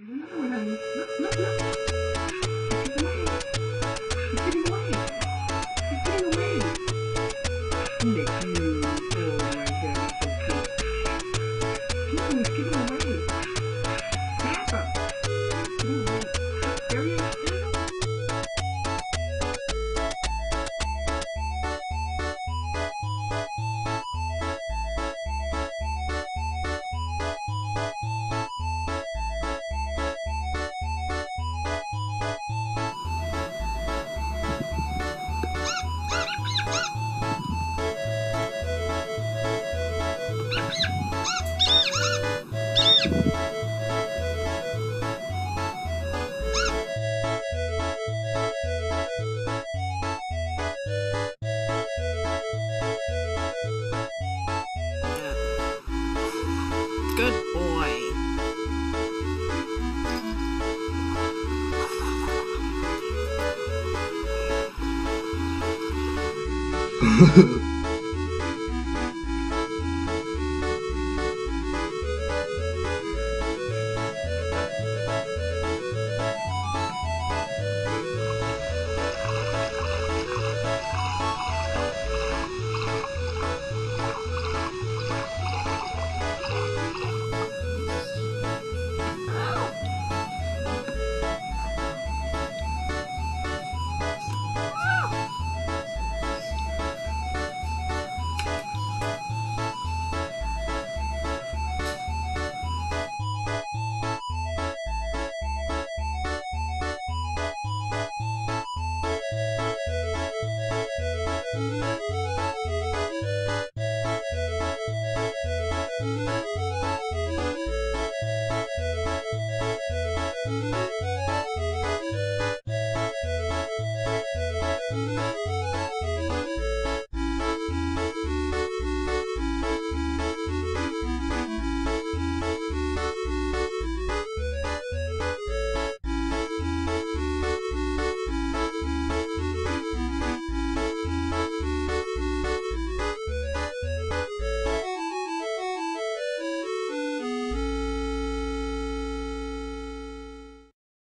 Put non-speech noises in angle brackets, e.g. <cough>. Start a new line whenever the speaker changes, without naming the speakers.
There's
Good boy. <laughs>